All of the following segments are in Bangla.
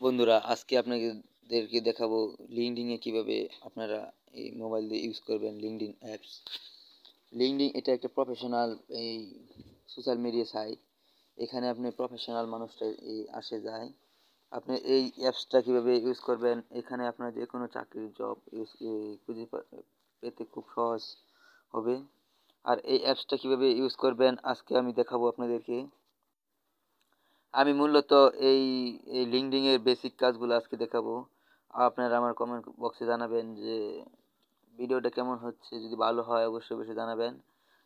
বন্ধুরা, আজকে আপনাদেরকে দেখাবো লিঙ্কডিনে কীভাবে আপনারা এই মোবাইল দিয়ে ইউজ করবেন লিঙ্কডিন অ্যাপস লিঙ্কডিন এটা একটা প্রফেশনাল এই সোশ্যাল মিডিয়া সাইট এখানে আপনি প্রফেশনাল মানুষটা এই আসে যায়। আপনি এই অ্যাপসটা কীভাবে ইউজ করবেন? এখানে আপনার যে কোনো চাকরির জব ইউজ খুঁজে পেতে খুব সহজ হবে। আর এই অ্যাপসটা কীভাবে ইউজ করবেন? আজকে আমি দেখাবো আপনাদেরকে। আমি মূলত এই এই লিঙ্কডিংয়ের বেসিক কাজগুলো আজকে দেখাবো। আপনারা আমার কমেন্ট বক্সে জানাবেন যে, ভিডিওটা কেমন হচ্ছে, যদি ভালো হয় অবশ্যই অবশ্যই জানাবেন।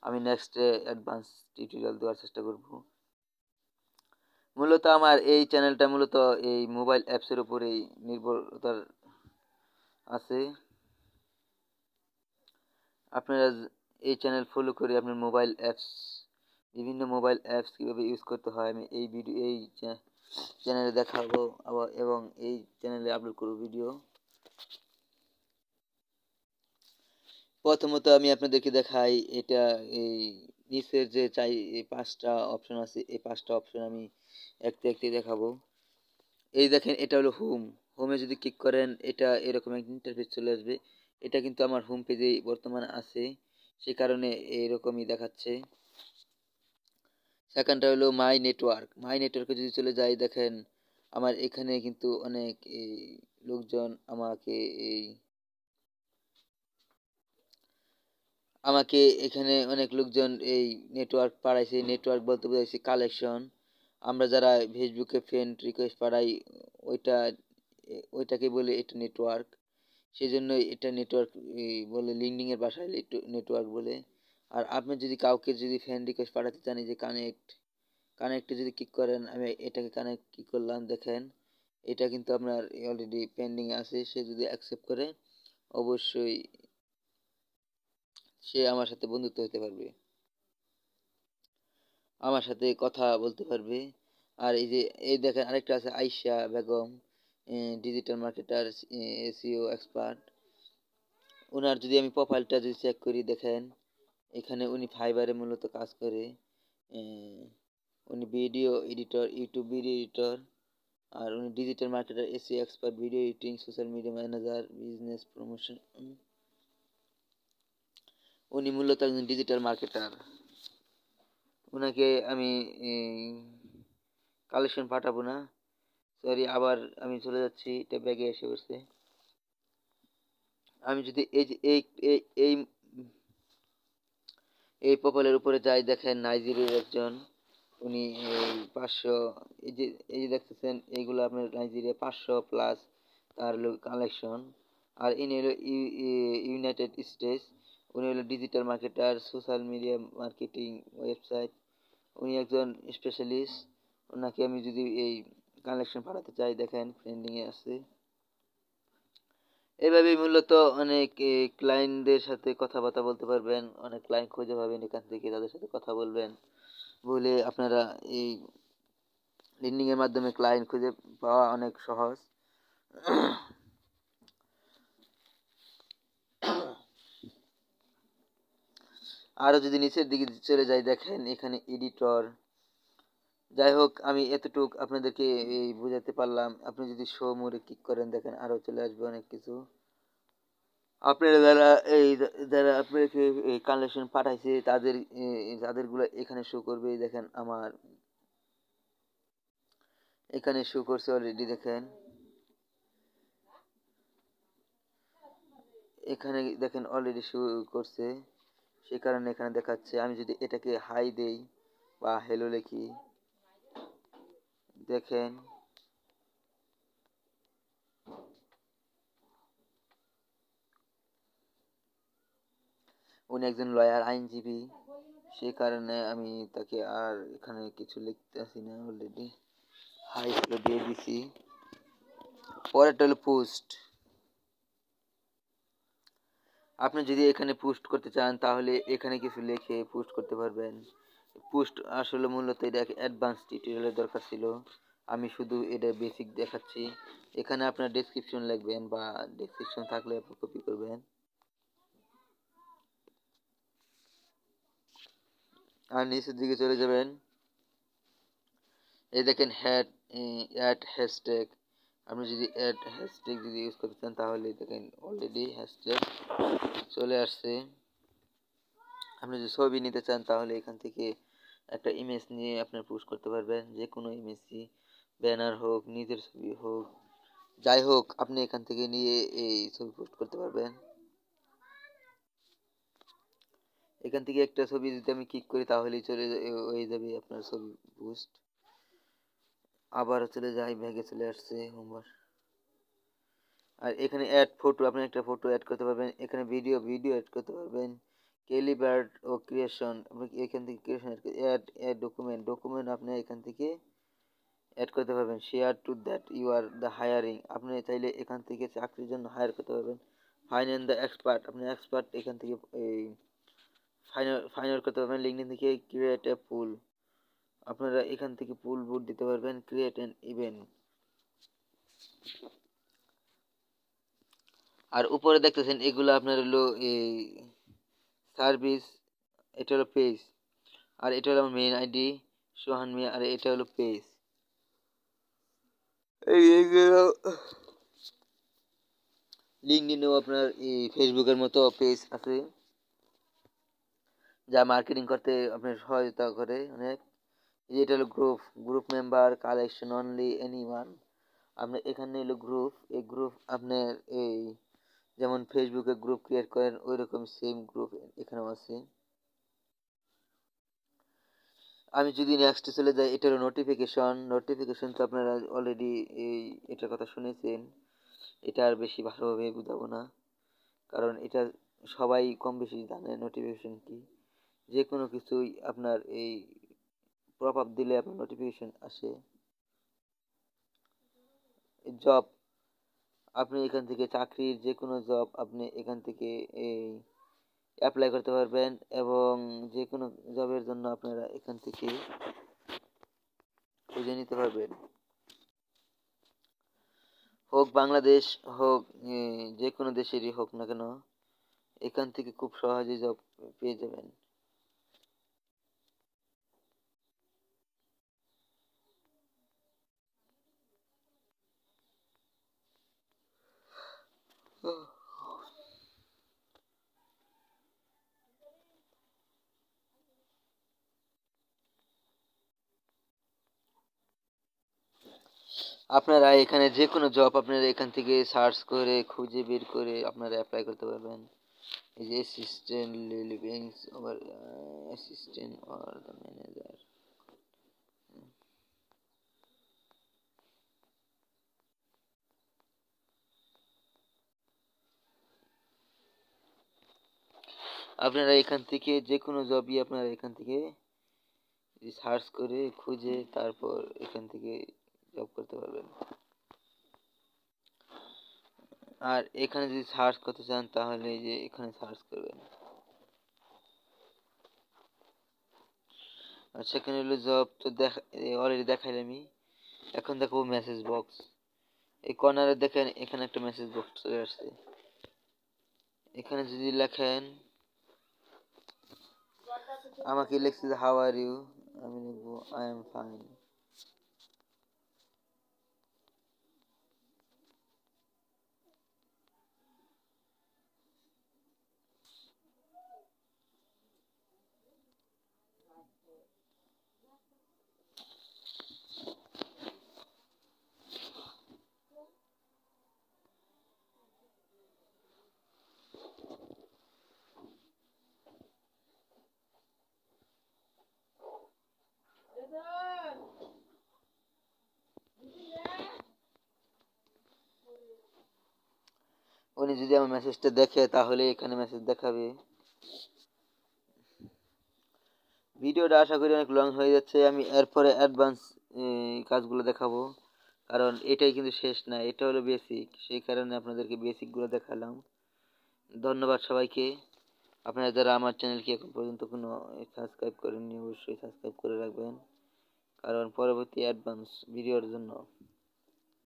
আমি নেক্সটে অ্যাডভান্স টিউটোরিয়াল দেওয়ার চেষ্টা করব। মূলত আমার এই চ্যানেলটা মূলত এই মোবাইল অ্যাপসের উপরেই নির্ভরতার আছে। আপনারা এই চ্যানেল ফলো করে আপনার মোবাইল অ্যাপস বিভিন্ন মোবাইল অ্যাপস কীভাবে ইউজ করতে হয়, আমি এই ভিডিও এই চ্যানেলে দেখাবো আবার, এবং এই চ্যানেলে আপলোড করব ভিডিও প্রথমত আমি আপনাদেরকে দেখাই, এটা এই নিচের যে চাই, এই পাঁচটা অপশন আছে, এই পাঁচটা অপশন আমি একটি একটি দেখাবো। এই দেখেন, এটা হলো হোম হোমে যদি ক্লিক করেন, এটা এরকম একটা ইন্টারফেস চলে আসবে। এটা কিন্তু আমার হোম পেজেই বর্তমানে আছে, সে কারণে এরকমই দেখাচ্ছে। সেকেন্ডটা হলো মাই নেটওয়ার্ক মাই নেটওয়ার্কে যদি চলে যাই, দেখেন আমার এখানে কিন্তু অনেক এই লোকজন আমাকে এই আমাকে এখানে অনেক লোকজন এই নেটওয়ার্ক পাড়াইছে। নেটওয়ার্ক বলতে বোঝাইছে কালেকশন আমরা যারা ফেসবুকে ফ্রেন্ড রিকোয়েস্ট পাড়াই, ওইটা, ওইটাকে বলে এটা নেটওয়ার্ক সেই জন্য এটা নেটওয়ার্ক বলে লিঙ্কডিংয়ের বাসায় নেটওয়ার্ক বলে। আর আপনি যদি কাউকে যদি ফ্রেন্ড রিকোয়েস্ট পাঠাতে চান যে কানেক্ট কানেক্টে যদি ক্লিক করেন, আমি এটাকে কানেক্ট কী করলাম, দেখেন, এটা কিন্তু আপনার অলরেডি পেন্ডিং আছে, সে যদি অ্যাকসেপ্ট করে, অবশ্যই সে আমার সাথে বন্ধুত্ব হতে পারবে। আমার সাথে কথা বলতে পারবে। আর এই যে, এই দেখেন আরেকটা আছে Aisha Begum digital marketer SEO expert ওনার যদি আমি প্রোফাইলটা যদি চেক করি, দেখেন এখানে উনি ফাইবারে মূলত কাজ করে উনি video editor, YouTube video editor, আর উনি digital marketer SEO expert, video editing, social media manager, business promotion উনি মূলত একজন ডিজিটাল মার্কেটার। ওনাকে আমি কালেকশন পাঠাবো না। সরি, আবার আমি চলে যাচ্ছি, এটা ব্যাগে এসে বসে আমি যদি এই যে এই এই এই প্রোফাইলের উপরে যাই দেখেন নাইজেরিয়ার একজন, উনি এই পাঁচশো, এই যে এই যে দেখতেছেন, এইগুলো আপনার নাইজেরিয়া পাঁচশো প্লাস তার হলো কালেকশন আর ইনি হলো ইউনাইটেড স্টেটস উনি হলো digital marketer social media marketing website উনি একজন স্পেশালিস্ট ওনাকে আমি যদি এই কালেকশন পাঠাতে চাই, দেখেন ফ্রেন্ডিংয়ে আছে। এভাবেই মূলত অনেক ক্লায়েন্টদের সাথে কথাবার্তা বলতে পারবেন, অনেক ক্লায়েন্ট খুঁজে পাবেন এখান থেকে, তাদের সাথে কথা বলবেন। বলে আপনারা এই লিন্ডিংয়ের মাধ্যমে ক্লায়েন্ট খুঁজে পাওয়া অনেক সহজ। আরও যদি নিচের দিকে চলে যাই, দেখেন এখানে এডিটর যাই হোক, আমি এতটুক আপনাদেরকে এই বোঝাতে পারলাম। আপনি যদি শো মোড়ে ক্লিক করেন, দেখেন আরও চলে আসবে অনেক কিছু। আপনারা যারা এই যারা আপনাকে এই কালেকশন পাঠাইছে, তাদের তাদেরগুলো এখানে শো করবে। দেখেন আমার, এখানে শো করছে অলরেডি দেখেন। এখানে দেখেন অলরেডি শো করছে। সেই কারণে এখানে দেখাচ্ছে। আমি যদি এটাকে হাই দেই বা হ্যালো লিখি দেখেন। উনি একজন লয়ার, আইনজীবী। সেই কারণে আমি তাকে আর এখানে কিছু লিখতে আসি না অলরেডি হাই হ্যালো দিয়ে দিছি। পরেরটা হলো পোস্ট আপনি যদি এখানে পোস্ট করতে চান, তাহলে এখানে কিছু লিখে পোস্ট করতে পারবেন। পোস্ট আসলে মূলত এটা অ্যাডভান্স টিউটোরিয়ালের দরকার ছিল। আমি শুধু এটা বেসিক দেখাচ্ছি। এখানে আপনার ডেসক্রিপশন লিখবেন বা ডেসক্রিপশন থাকলে আপনি কপি করবেন। আর নিচের দিকে চলে যাবেন। এই দেখেন হ্যাড অ্যাড হ্যাশট্যাগ আপনি যদি অ্যাড হ্যাশট্যাগ যদি ইউজ করতে চান তাহলে দেখেন অলরেডি হ্যাশট্যাগ চলে আসছে। আপনি যদি ছবি নিতে চান তাহলে এখান থেকে একটা ইমেজ নিয়ে আপনার পোস্ট করতে পারবেন। যে কোনো ইমেজই ব্যানার হোক, নিজের ছবি হোক, যাই হোক, আপনি এখান থেকে নিয়ে এই ছবি পোস্ট করতে পারবেন। এখান থেকে একটা ছবি যদি আমি ক্লিক করি, তাহলেই চলে হয়ে যাবে আপনার ছবি পোস্ট আবার চলে যাই ব্যাগে চলে আসছে হোমবার আর এখানে অ্যাড ফটো আপনি একটা ফটো অ্যাড করতে পারবেন। এখানে ভিডিও ভিডিও অ্যাড করতে পারবেন। কেলিবার্ড ও ক্রিয়েশন আপনি এখান থেকে creation add add document document আপনি এখান থেকে অ্যাড করতে পারবেন। Share to that you are the hiring আপনি চাইলে এখান থেকে চাকরির জন্য হায়ার করতে পারবেন। ফাইন অ্যান্ড দ্য এক্সপার্ট আপনি এক্সপার্ট এখান থেকে এই ফাইনাল ফাইনাল করতে পারবেন। লিঙ্কডিন থেকে ক্রিয়েট এ পুল আপনারা এখান থেকে পুল বুট দিতে পারবেন। ক্রিয়েট অ্যান ইভেন্ট আর উপরে দেখতেছেন, এগুলো আপনার হলো এই সার্ভিস এটা হলো পেজ। আর এটা হলো আমার মেইন আইডি সোহান মিয়া আর এটা হলো পেজ। লিঙ্কডিনেও আপনার এই ফেসবুকের মতো পেজ আছে। যা মার্কেটিং করতে আপনার সহায়তা করে অনেক। এটা হলো group group member collection only anyone আপনার এখানে হলো গ্রুপ এই গ্রুপ আপনার এই যেমন ফেসবুকে গ্রুপ ক্রিয়েট করেন ওই রকম সেম গ্রুপ এখানেও আছে। আমি যদি নেক্সটে চলে যাই এটার নোটিফিকেশন নোটিফিকেশন তো আপনারা অলরেডি এই, এটার কথা শুনেছেন। এটা আর বেশি ভালোভাবে বুঝাবো না। কারণ এটা সবাই কম বেশি জানে নোটিফিকেশন কি। যে কোনো কিছুই আপনার এই আপ দিলে আপনার নোটিফিকেশন আসে। জব আপনি এখান থেকে চাকরির যে কোনো জব আপনি এখান থেকে এই অ্যাপ্লাই করতে পারবেন এবং যে কোনো জবের জন্য আপনারা এখান থেকে খুঁজে নিতে পারবেন। হোক বাংলাদেশ, হোক যে কোনো দেশেরই হোক না কেন, এখান থেকে খুব সহজে জব পেয়ে যাবেন। আপনারা এখানে যে কোনো জব আপনারা এখান থেকে সার্চ করে, খুঁজে বের করে আপনারা অ্যাপ্লাই করতে পারবেন। এই যে assistant over assistant or the manager আপনারা এখান থেকে যে কোনো জবই আপনারা এখান থেকে সার্চ করে খুঁজে তারপর এখান থেকে জব করতে পারবেন। আর এখানে যদি সার্চ করতে চান তাহলে যে এখানে সার্চ করবেন। আর সেখানে হলো জব তো দেখা অলরেডি দেখাইলে আমি এখন দেখাবো মেসেজ বক্স এই কর্নারে দেখেন এখানে একটা মেসেজ বক্স চলে আসছে। এখানে যদি লেখেন আমাকে লিখছে হাউ আর ইউ আমি লিখব আই এম ফাইন উনি যদি আমার মেসেজটা দেখে, তাহলে এখানে মেসেজ দেখাবে। ভিডিওটা আশা করি অনেক লং হয়ে যাচ্ছে। আমি এরপরে অ্যাডভান্স কাজগুলো দেখাবো। কারণ এটাই কিন্তু শেষ না, এটা হলো বেসিক সেই কারণে আপনাদেরকে বেসিকগুলো দেখালাম। ধন্যবাদ সবাইকে। আপনারা যারা আমার চ্যানেলকে এখন পর্যন্ত কোনো সাবস্ক্রাইব করেননি, অবশ্যই সাবস্ক্রাইব করে রাখবেন। কারণ পরবর্তী অ্যাডভান্স ভিডিওর জন্য।